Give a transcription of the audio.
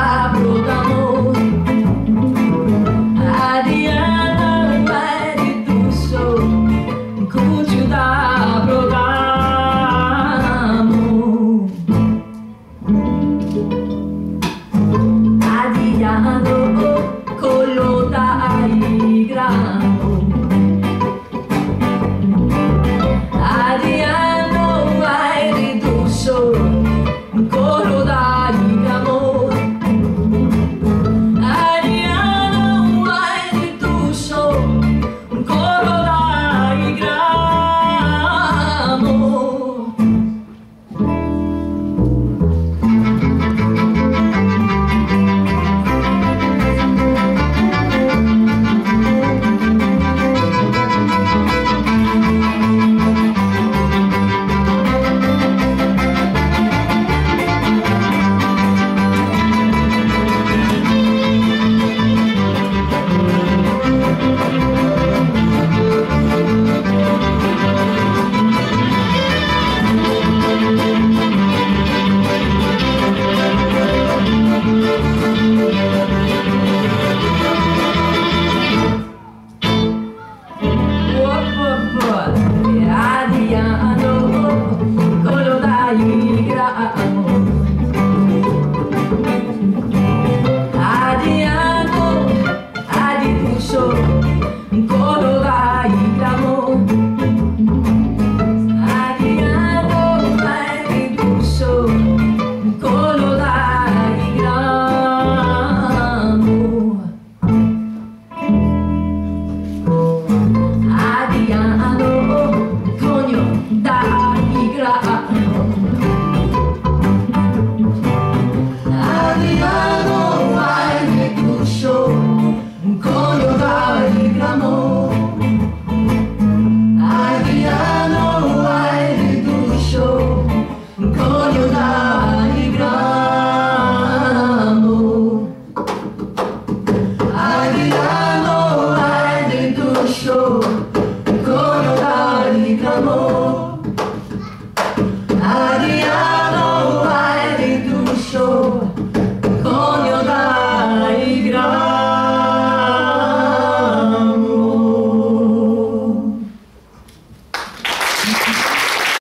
Diabo do amor.